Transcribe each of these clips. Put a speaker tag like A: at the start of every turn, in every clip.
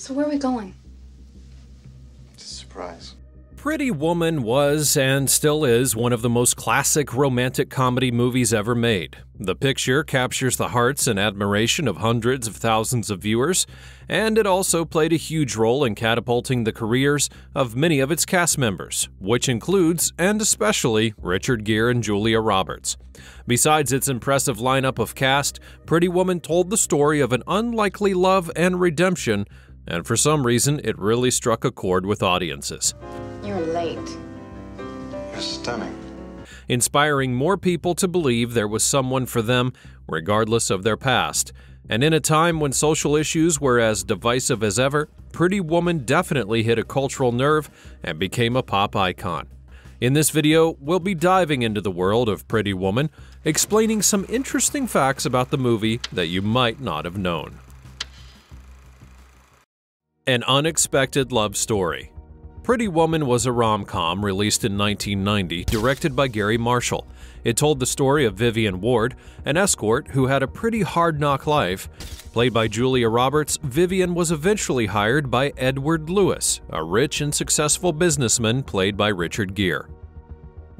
A: So where are we going?
B: It's a surprise.
C: Pretty Woman was and still is one of the most classic romantic comedy movies ever made. The picture captures the hearts and admiration of hundreds of thousands of viewers, and it also played a huge role in catapulting the careers of many of its cast members, which includes, and especially, Richard Gere and Julia Roberts. Besides its impressive lineup of cast, Pretty Woman told the story of an unlikely love and redemption, and for some reason, it really struck a chord with audiences.
A: You're late.
B: You're stunning.
C: inspiring more people to believe there was someone for them, regardless of their past. And in a time when social issues were as divisive as ever, Pretty Woman definitely hit a cultural nerve and became a pop icon. In this video, we'll be diving into the world of Pretty Woman, explaining some interesting facts about the movie that you might not have known. An Unexpected Love Story Pretty Woman was a rom-com released in 1990, directed by Garry Marshall. It told the story of Vivian Ward, an escort who had a pretty hard-knock life. Played by Julia Roberts, Vivian was eventually hired by Edward Lewis, a rich and successful businessman played by Richard Gere.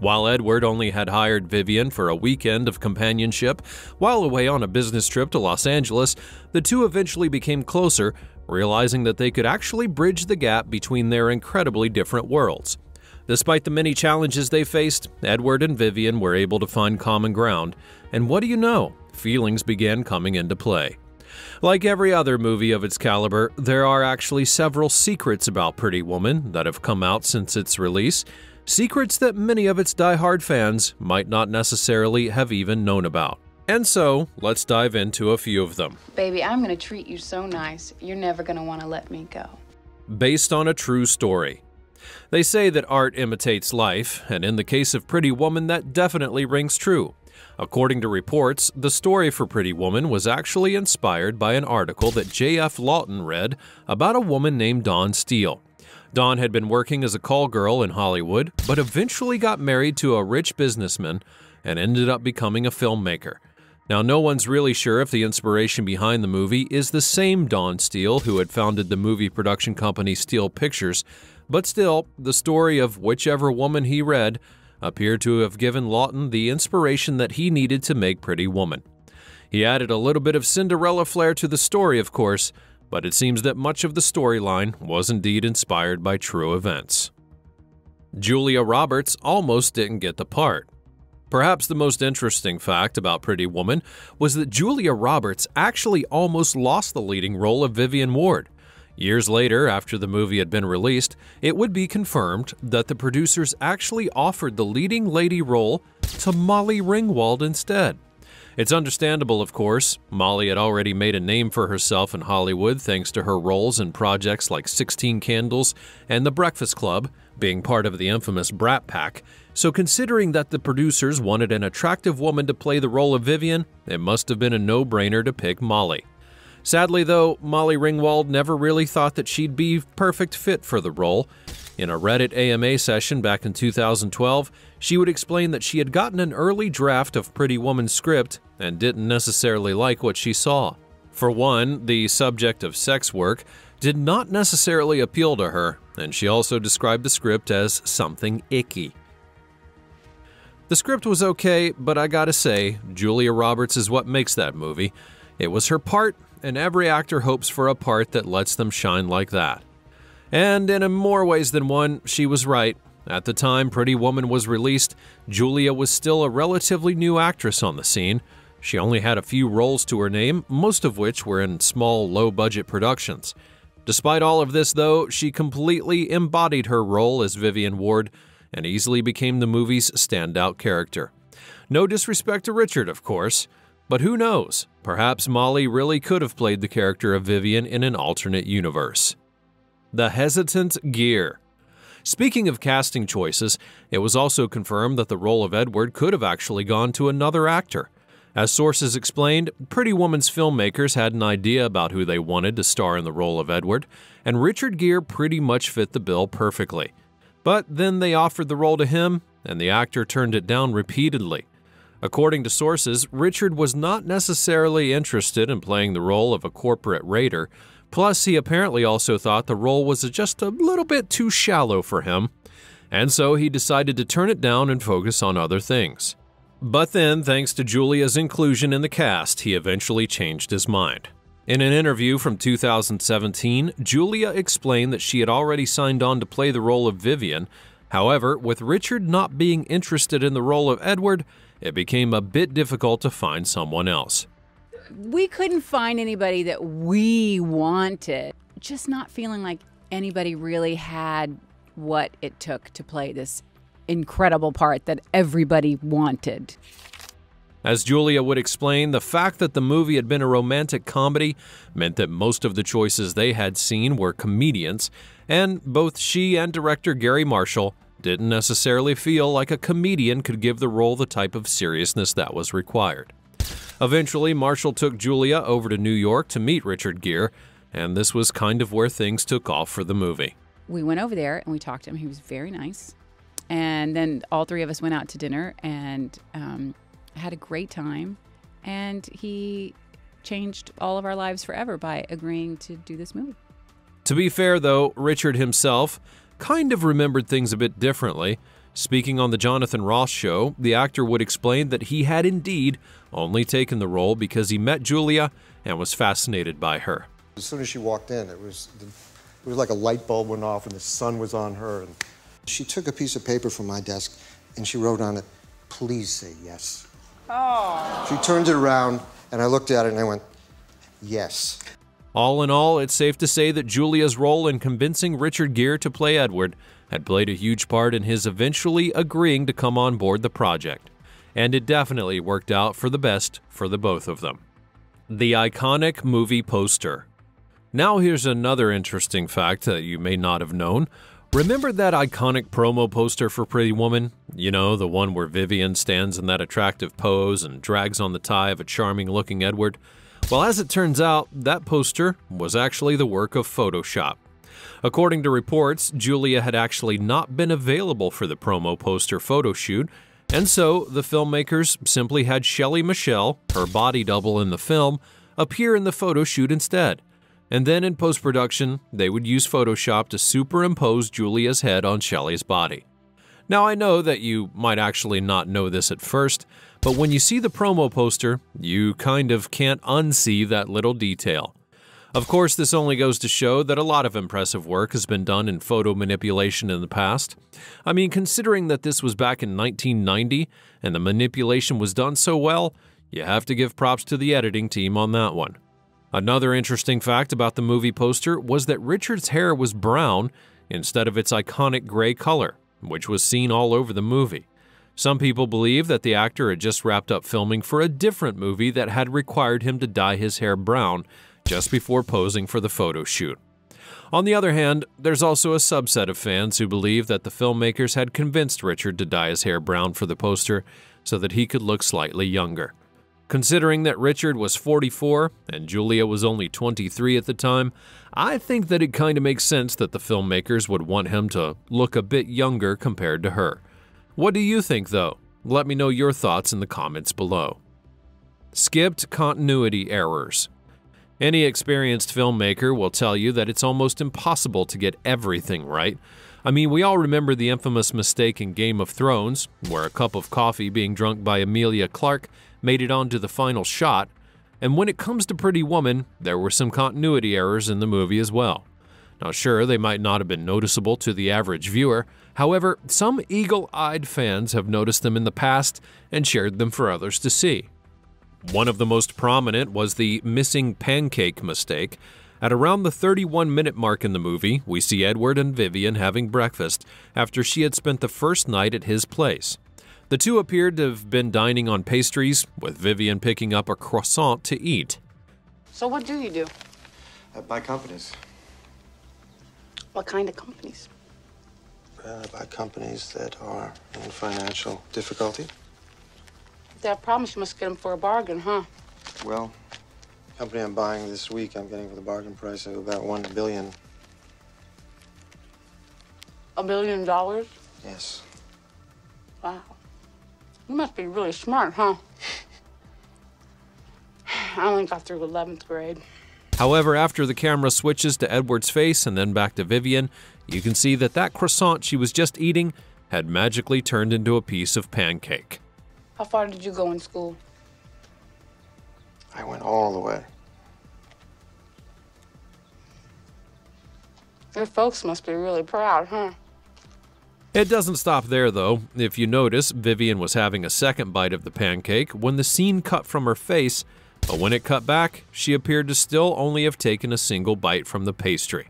C: While Edward only had hired Vivian for a weekend of companionship while away on a business trip to Los Angeles, the two eventually became closer, realizing that they could actually bridge the gap between their incredibly different worlds. Despite the many challenges they faced, Edward and Vivian were able to find common ground, and what do you know? Feelings began coming into play. Like every other movie of its caliber, there are actually several secrets about Pretty Woman that have come out since its release, secrets that many of its die-hard fans might not necessarily have even known about. And so, let's dive into a few of them.
A: Baby, I'm gonna treat you so nice, you're never gonna wanna let me go.
C: Based on a true story. They say that art imitates life, and in the case of Pretty Woman, that definitely rings true. According to reports, the story for Pretty Woman was actually inspired by an article that J.F. Lawton read about a woman named Dawn Steel. Dawn had been working as a call girl in Hollywood, but eventually got married to a rich businessman and ended up becoming a filmmaker. Now, no one's really sure if the inspiration behind the movie is the same Dawn Steel who had founded the movie production company Steel Pictures, but still, the story of whichever woman he read appeared to have given Lawton the inspiration that he needed to make Pretty Woman. He added a little bit of Cinderella flair to the story, of course, but it seems that much of the storyline was indeed inspired by true events. Julia Roberts almost didn't get the part. Perhaps the most interesting fact about Pretty Woman was that Julia Roberts actually almost lost the leading role of Vivian Ward. Years later, after the movie had been released, it would be confirmed that the producers actually offered the leading lady role to Molly Ringwald instead. It's understandable, of course. Molly had already made a name for herself in Hollywood thanks to her roles in projects like 16 Candles and The Breakfast Club, being part of the infamous Brat Pack. So, considering that the producers wanted an attractive woman to play the role of Vivian, it must have been a no brainer to pick Molly. Sadly, though, Molly Ringwald never really thought that she'd be perfect fit for the role. In a Reddit AMA session back in 2012, she would explain that she had gotten an early draft of Pretty Woman's script and didn't necessarily like what she saw. For one, the subject of sex work did not necessarily appeal to her, and she also described the script as something icky. The script was okay, but I gotta say, Julia Roberts is what makes that movie. It was her part, and every actor hopes for a part that lets them shine like that. And in a more ways than one, she was right. At the time Pretty Woman was released, Julia was still a relatively new actress on the scene. She only had a few roles to her name, most of which were in small, low budget productions. Despite all of this, though, she completely embodied her role as Vivian Ward and easily became the movie's standout character. No disrespect to Richard, of course, but who knows? Perhaps Molly really could have played the character of Vivian in an alternate universe. The Hesitant Gere Speaking of casting choices, it was also confirmed that the role of Edward could have actually gone to another actor. As sources explained, Pretty Woman's filmmakers had an idea about who they wanted to star in the role of Edward, and Richard Gere pretty much fit the bill perfectly. But then they offered the role to him, and the actor turned it down repeatedly. According to sources, Richard was not necessarily interested in playing the role of a corporate raider, Plus, he apparently also thought the role was just a little bit too shallow for him, and so he decided to turn it down and focus on other things. But then, thanks to Julia's inclusion in the cast, he eventually changed his mind. In an interview from 2017, Julia explained that she had already signed on to play the role of Vivian. However, with Richard not being interested in the role of Edward, it became a bit difficult to find someone else.
D: We couldn't find anybody that we wanted, just not feeling like anybody really had what it took to play this incredible part that everybody wanted.
C: As Julia would explain, the fact that the movie had been a romantic comedy meant that most of the choices they had seen were comedians, and both she and director Garry Marshall didn't necessarily feel like a comedian could give the role the type of seriousness that was required. Eventually, Marshall took Julia over to New York to meet Richard Gere, and this was kind of where things took off for the movie.
D: We went over there and we talked to him. He was very nice. And then all three of us went out to dinner and um, had a great time. And he changed all of our lives forever by agreeing to do this movie.
C: To be fair, though, Richard himself kind of remembered things a bit differently. Speaking on the Jonathan Ross show, the actor would explain that he had indeed only taken the role because he met Julia and was fascinated by her.
E: As soon as she walked in, it was it was like a light bulb went off and the sun was on her. And
B: She took a piece of paper from my desk and she wrote on it, please say yes.
E: She turned it around and I looked at it and I went, yes.
C: All in all, it's safe to say that Julia's role in convincing Richard Gere to play Edward had played a huge part in his eventually agreeing to come on board the project. And it definitely worked out for the best for the both of them. The iconic movie poster. Now, here's another interesting fact that you may not have known. Remember that iconic promo poster for Pretty Woman? You know, the one where Vivian stands in that attractive pose and drags on the tie of a charming looking Edward? Well, as it turns out, that poster was actually the work of Photoshop. According to reports, Julia had actually not been available for the promo poster photo shoot, and so the filmmakers simply had Shelley Michelle, her body double in the film, appear in the photo shoot instead. And then in post production, they would use Photoshop to superimpose Julia's head on Shelley's body. Now, I know that you might actually not know this at first, but when you see the promo poster, you kind of can't unsee that little detail. Of course, this only goes to show that a lot of impressive work has been done in photo manipulation in the past. I mean, considering that this was back in 1990 and the manipulation was done so well, you have to give props to the editing team on that one. Another interesting fact about the movie poster was that Richard's hair was brown instead of its iconic gray color, which was seen all over the movie. Some people believe that the actor had just wrapped up filming for a different movie that had required him to dye his hair brown just before posing for the photo shoot. On the other hand, there's also a subset of fans who believe that the filmmakers had convinced Richard to dye his hair brown for the poster so that he could look slightly younger. Considering that Richard was 44 and Julia was only 23 at the time, I think that it kind of makes sense that the filmmakers would want him to look a bit younger compared to her. What do you think, though? Let me know your thoughts in the comments below. Skipped continuity errors. Any experienced filmmaker will tell you that it's almost impossible to get everything right. I mean, we all remember the infamous mistake in Game of Thrones, where a cup of coffee being drunk by Emilia Clarke made it onto the final shot, and when it comes to Pretty Woman, there were some continuity errors in the movie as well. Now, sure, they might not have been noticeable to the average viewer, however, some eagle eyed fans have noticed them in the past and shared them for others to see. One of the most prominent was the missing pancake mistake. At around the 31 minute mark in the movie, we see Edward and Vivian having breakfast after she had spent the first night at his place. The two appeared to have been dining on pastries, with Vivian picking up a croissant to eat.
A: So what do you do?
B: I buy companies.
A: What kind of companies?
B: Uh, I buy companies that are in financial difficulty.
A: If they have problems, you must get them for a bargain, huh?
B: Well, the company I'm buying this week, I'm getting for the bargain price of about one billion.
A: A billion dollars?
B: Yes.
A: Wow. You must be really smart, huh? I only got through 11th grade.
C: However, after the camera switches to Edward's face and then back to Vivian, you can see that that croissant she was just eating had magically turned into a piece of pancake.
A: How far did you go in school?
B: I went all the way.
A: Your folks must be really proud, huh?
C: It doesn't stop there, though. If you notice, Vivian was having a second bite of the pancake when the scene cut from her face, but when it cut back, she appeared to still only have taken a single bite from the pastry.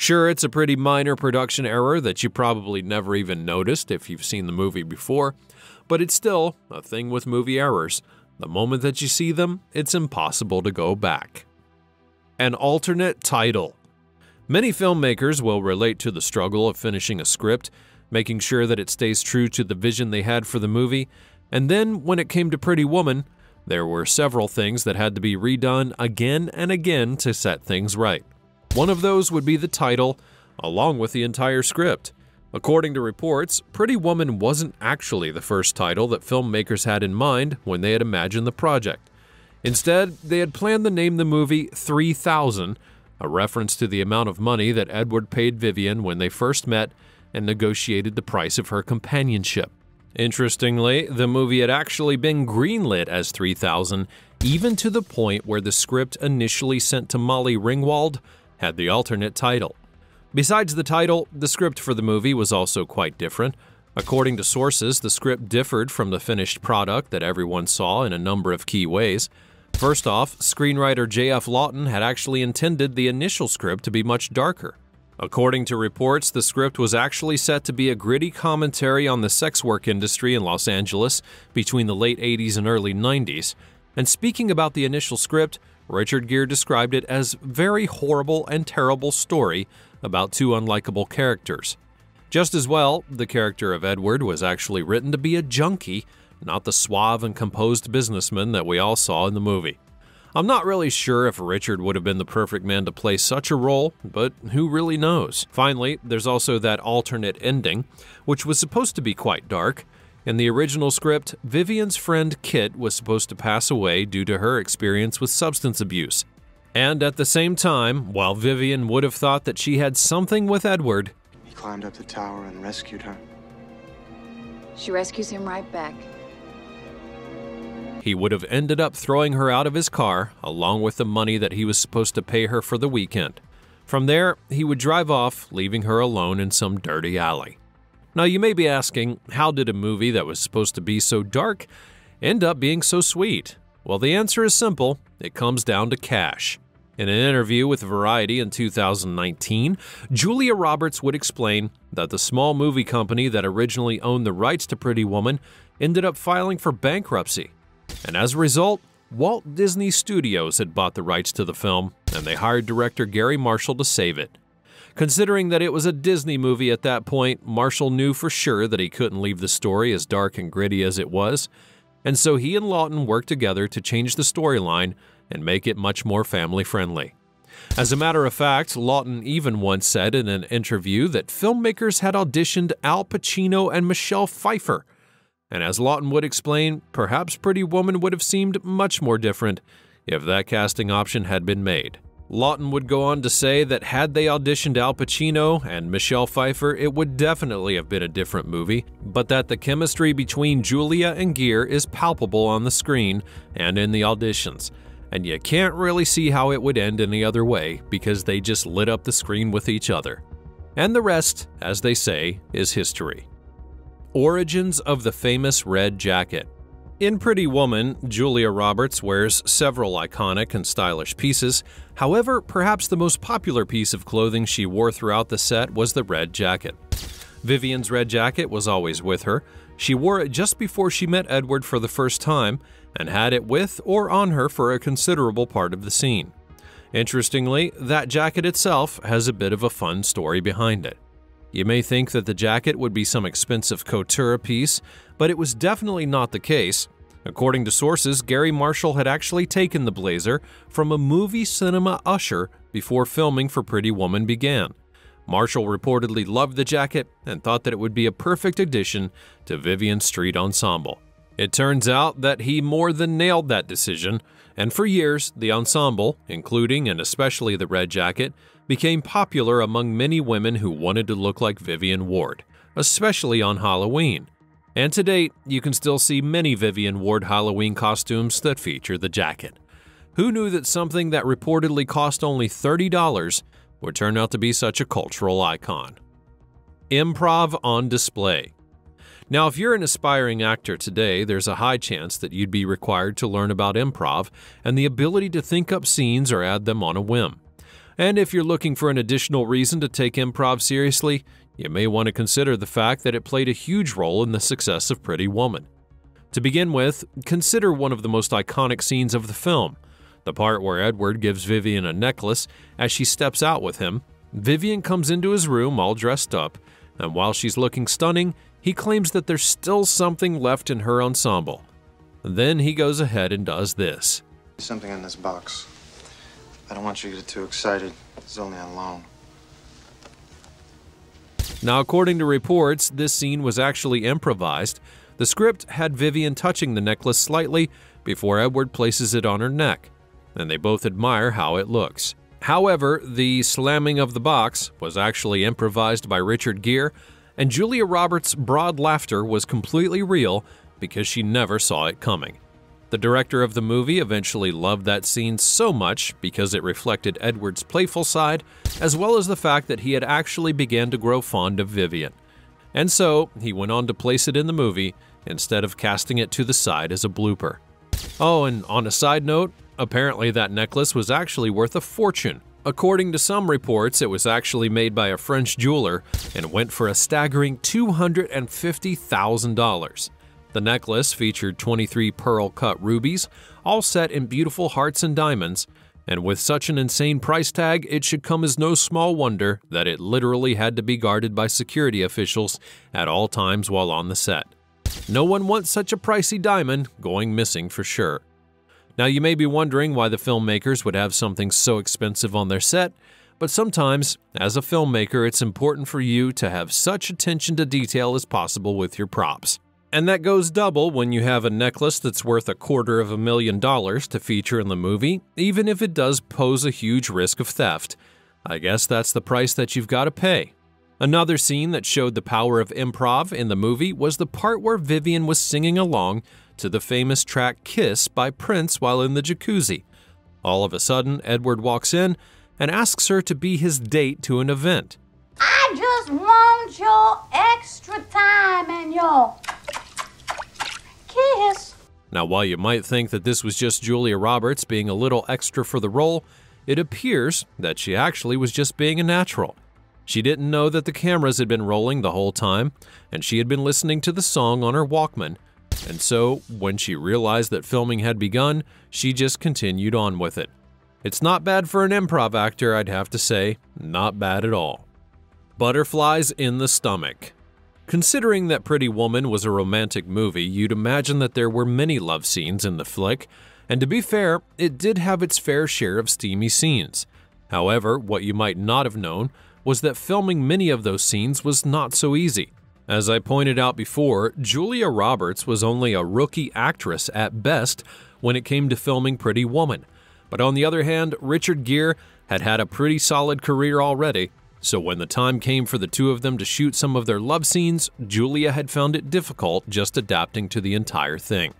C: Sure, it's a pretty minor production error that you probably never even noticed if you've seen the movie before, but it's still a thing with movie errors. The moment that you see them, it's impossible to go back. An alternate title. Many filmmakers will relate to the struggle of finishing a script, making sure that it stays true to the vision they had for the movie, and then when it came to Pretty Woman, there were several things that had to be redone again and again to set things right. One of those would be the title, along with the entire script. According to reports, Pretty Woman wasn't actually the first title that filmmakers had in mind when they had imagined the project. Instead, they had planned to name the movie 3000, a reference to the amount of money that Edward paid Vivian when they first met and negotiated the price of her companionship. Interestingly, the movie had actually been greenlit as 3000, even to the point where the script initially sent to Molly Ringwald had the alternate title. Besides the title, the script for the movie was also quite different. According to sources, the script differed from the finished product that everyone saw in a number of key ways. First off, screenwriter J.F. Lawton had actually intended the initial script to be much darker. According to reports, the script was actually set to be a gritty commentary on the sex work industry in Los Angeles between the late 80s and early 90s. And speaking about the initial script, Richard Gere described it as very horrible and terrible story about two unlikable characters. Just as well, the character of Edward was actually written to be a junkie, not the suave and composed businessman that we all saw in the movie. I'm not really sure if Richard would have been the perfect man to play such a role, but who really knows? Finally, there's also that alternate ending, which was supposed to be quite dark. In the original script, Vivian's friend Kit was supposed to pass away due to her experience with substance abuse. And at the same time, while Vivian would have thought that she had something with Edward,
B: He climbed up the tower and rescued her.
F: She rescues him right back.
C: he would have ended up throwing her out of his car, along with the money that he was supposed to pay her for the weekend. From there, he would drive off, leaving her alone in some dirty alley. Now, you may be asking, how did a movie that was supposed to be so dark end up being so sweet? Well, the answer is simple it comes down to cash. In an interview with Variety in 2019, Julia Roberts would explain that the small movie company that originally owned the rights to Pretty Woman ended up filing for bankruptcy. And as a result, Walt Disney Studios had bought the rights to the film, and they hired director Garry Marshall to save it. Considering that it was a Disney movie at that point, Marshall knew for sure that he couldn't leave the story as dark and gritty as it was, and so he and Lawton worked together to change the storyline and make it much more family friendly. As a matter of fact, Lawton even once said in an interview that filmmakers had auditioned Al Pacino and Michelle Pfeiffer. And as Lawton would explain, perhaps Pretty Woman would have seemed much more different if that casting option had been made. Lawton would go on to say that had they auditioned Al Pacino and Michelle Pfeiffer, it would definitely have been a different movie, but that the chemistry between Julia and Gere is palpable on the screen and in the auditions, and you can't really see how it would end any other way because they just lit up the screen with each other. And the rest, as they say, is history. Origins of the famous red jacket. In Pretty Woman, Julia Roberts wears several iconic and stylish pieces. However, perhaps the most popular piece of clothing she wore throughout the set was the red jacket. Vivian's red jacket was always with her. She wore it just before she met Edward for the first time and had it with or on her for a considerable part of the scene. Interestingly, that jacket itself has a bit of a fun story behind it. You may think that the jacket would be some expensive couture piece, but it was definitely not the case. According to sources, Garry Marshall had actually taken the blazer from a movie cinema usher before filming for Pretty Woman began. Marshall reportedly loved the jacket and thought that it would be a perfect addition to Vivian Street Ensemble. It turns out that he more than nailed that decision, and for years, the ensemble, including and especially the Red Jacket, became popular among many women who wanted to look like Vivian Ward, especially on Halloween. And to date, you can still see many Vivian Ward Halloween costumes that feature the jacket. Who knew that something that reportedly cost only $30 would turn out to be such a cultural icon? Improv on display. Now, if you're an aspiring actor today, there's a high chance that you'd be required to learn about improv and the ability to think up scenes or add them on a whim. And if you're looking for an additional reason to take improv seriously, you may want to consider the fact that it played a huge role in the success of Pretty Woman. To begin with, consider one of the most iconic scenes of the film the part where Edward gives Vivian a necklace as she steps out with him. Vivian comes into his room all dressed up, and while she's looking stunning, he claims that there's still something left in her ensemble. Then he goes ahead and does this.
B: Something in this box. I don't want you to get too excited. It's only on loan.
C: Now, according to reports, this scene was actually improvised. The script had Vivian touching the necklace slightly before Edward places it on her neck, and they both admire how it looks. However, the slamming of the box was actually improvised by Richard Gere, and Julia Roberts' broad laughter was completely real because she never saw it coming. The director of the movie eventually loved that scene so much because it reflected Edward's playful side, as well as the fact that he had actually began to grow fond of Vivian. And so, he went on to place it in the movie instead of casting it to the side as a blooper. Oh, and on a side note, apparently that necklace was actually worth a fortune. According to some reports, it was actually made by a French jeweler and went for a staggering $250,000. The necklace featured 23 pearl cut rubies, all set in beautiful hearts and diamonds, and with such an insane price tag, it should come as no small wonder that it literally had to be guarded by security officials at all times while on the set. No one wants such a pricey diamond going missing for sure. Now, you may be wondering why the filmmakers would have something so expensive on their set, but sometimes, as a filmmaker, it's important for you to have such attention to detail as possible with your props. And that goes double when you have a necklace that's worth a quarter of a million dollars to feature in the movie, even if it does pose a huge risk of theft. I guess that's the price that you've got to pay. Another scene that showed the power of improv in the movie was the part where Vivian was singing along to the famous track Kiss by Prince while in the jacuzzi. All of a sudden, Edward walks in and asks her to be his date to an event.
G: I just want your extra time and your kiss.
C: Now, while you might think that this was just Julia Roberts being a little extra for the role, it appears that she actually was just being a natural. She didn't know that the cameras had been rolling the whole time, and she had been listening to the song on her Walkman. And so, when she realized that filming had begun, she just continued on with it. It's not bad for an improv actor, I'd have to say. Not bad at all. Butterflies in the Stomach. Considering that Pretty Woman was a romantic movie, you'd imagine that there were many love scenes in the flick, and to be fair, it did have its fair share of steamy scenes. However, what you might not have known was that filming many of those scenes was not so easy. As I pointed out before, Julia Roberts was only a rookie actress at best when it came to filming Pretty Woman. But on the other hand, Richard Gere had had a pretty solid career already, so when the time came for the two of them to shoot some of their love scenes, Julia had found it difficult just adapting to the entire thing.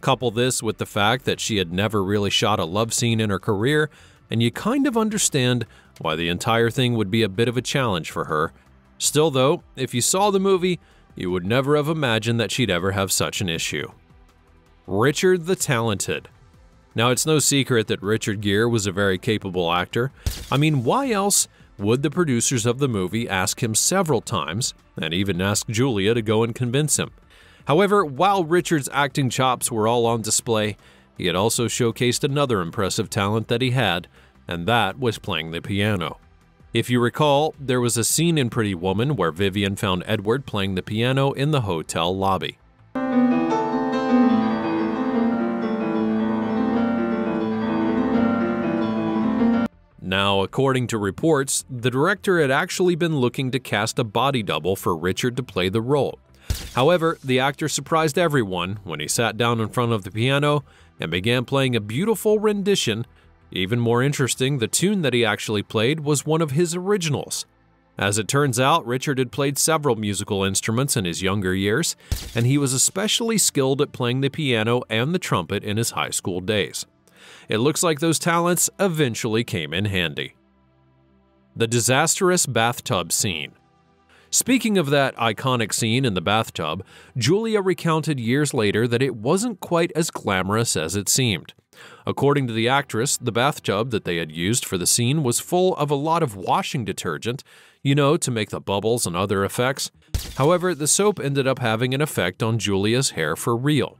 C: Couple this with the fact that she had never really shot a love scene in her career, and you kind of understand why the entire thing would be a bit of a challenge for her. Still, though, if you saw the movie, you would never have imagined that she'd ever have such an issue. Richard the Talented. Now, it's no secret that Richard Gere was a very capable actor. I mean, why else would the producers of the movie ask him several times, and even ask Julia to go and convince him? However, while Richard's acting chops were all on display, he had also showcased another impressive talent that he had, and that was playing the piano. If you recall, there was a scene in Pretty Woman where Vivian found Edward playing the piano in the hotel lobby. Now, according to reports, the director had actually been looking to cast a body double for Richard to play the role. However, the actor surprised everyone when he sat down in front of the piano and began playing a beautiful rendition. Even more interesting, the tune that he actually played was one of his originals. As it turns out, Richard had played several musical instruments in his younger years, and he was especially skilled at playing the piano and the trumpet in his high school days. It looks like those talents eventually came in handy. The disastrous bathtub scene. Speaking of that iconic scene in the bathtub, Julia recounted years later that it wasn't quite as glamorous as it seemed. According to the actress, the bathtub that they had used for the scene was full of a lot of washing detergent, you know, to make the bubbles and other effects. However, the soap ended up having an effect on Julia's hair for real.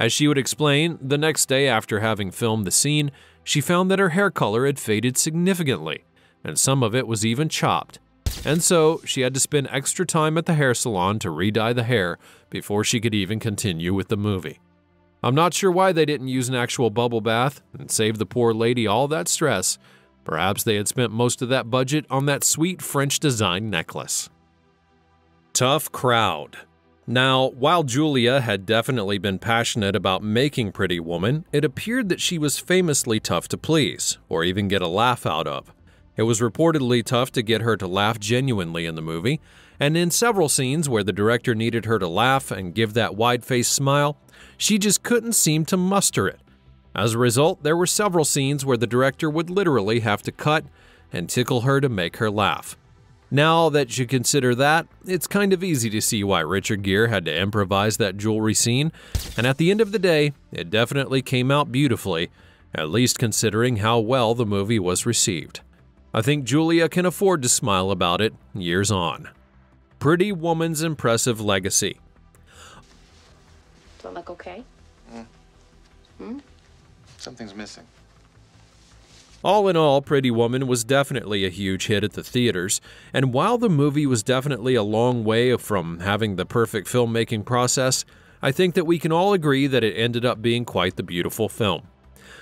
C: As she would explain, the next day after having filmed the scene, she found that her hair color had faded significantly, and some of it was even chopped. And so she had to spend extra time at the hair salon to re-dye the hair before she could even continue with the movie. I'm not sure why they didn't use an actual bubble bath and save the poor lady all that stress. Perhaps they had spent most of that budget on that sweet French design necklace. Tough crowd. Now, while Julia had definitely been passionate about making Pretty Woman, it appeared that she was famously tough to please, or even get a laugh out of. It was reportedly tough to get her to laugh genuinely in the movie, and in several scenes where the director needed her to laugh and give that wide faced smile, she just couldn't seem to muster it. As a result, there were several scenes where the director would literally have to cut and tickle her to make her laugh. Now that you consider that, it's kind of easy to see why Richard Gere had to improvise that jewelry scene, and at the end of the day, it definitely came out beautifully, at least considering how well the movie was received. I think Julia can afford to smile about it years on. Pretty Woman's impressive legacy.
A: Does that look okay? Hmm.
B: Something's missing.
C: All in all, Pretty Woman was definitely a huge hit at the theaters, and while the movie was definitely a long way from having the perfect filmmaking process, I think that we can all agree that it ended up being quite the beautiful film.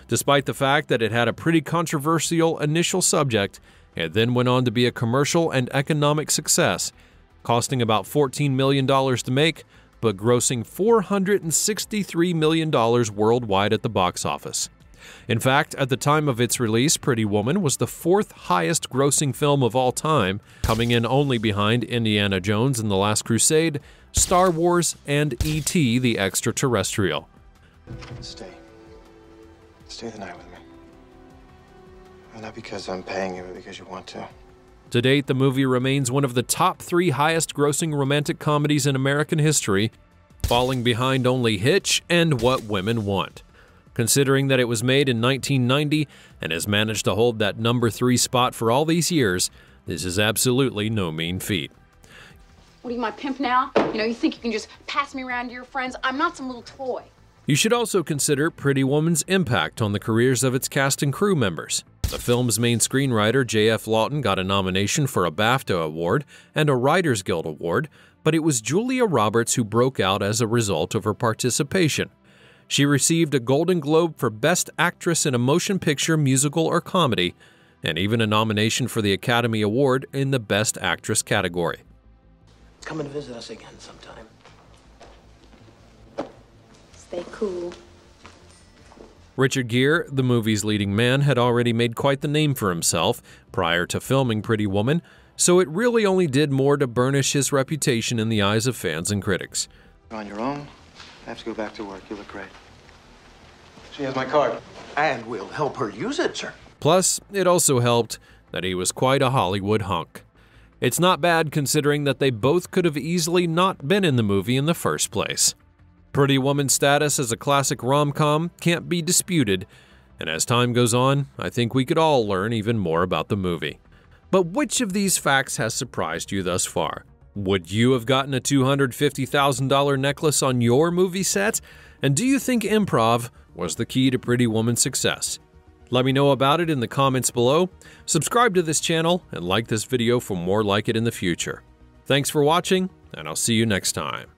C: Despite the fact that it had a pretty controversial initial subject, it then went on to be a commercial and economic success, costing about $14 million to make, but grossing $463 million worldwide at the box office. In fact, at the time of its release, Pretty Woman was the fourth highest grossing film of all time, coming in only behind Indiana Jones and the Last Crusade, Star Wars, and E.T. the Extraterrestrial.
B: Stay. Stay the night with me. And not because I'm paying you, but because you want to.
C: To date, the movie remains one of the top three highest grossing romantic comedies in American history, falling behind only Hitch and What Women Want. Considering that it was made in 1990 and has managed to hold that number three spot for all these years, this is absolutely no mean feat.
A: What are you, my pimp now? You know, you think you can just pass me around to your friends? I'm not some little toy.
C: You should also consider Pretty Woman's impact on the careers of its cast and crew members. The film's main screenwriter, J.F. Lawton, got a nomination for a BAFTA Award and a Writers Guild Award, but it was Julia Roberts who broke out as a result of her participation. She received a Golden Globe for Best Actress in a Motion Picture, Musical, or Comedy, and even a nomination for the Academy Award in the Best Actress category.
H: Come and visit us again sometime.
A: Stay cool.
C: Richard Gere, the movie's leading man, had already made quite the name for himself prior to filming Pretty Woman, so it really only did more to burnish his reputation in the eyes of fans and critics.
B: On your own. I have to go back to work. You look great. She has my card.
H: And we'll help her use it, sir.
C: Plus, it also helped that he was quite a Hollywood hunk. It's not bad considering that they both could have easily not been in the movie in the first place. Pretty Woman's status as a classic rom com can't be disputed, and as time goes on, I think we could all learn even more about the movie. But which of these facts has surprised you thus far? Would you have gotten a $250,000 necklace on your movie set? And do you think improv was the key to Pretty Woman's success? Let me know about it in the comments below. Subscribe to this channel and like this video for more like it in the future. Thanks for watching, and I'll see you next time.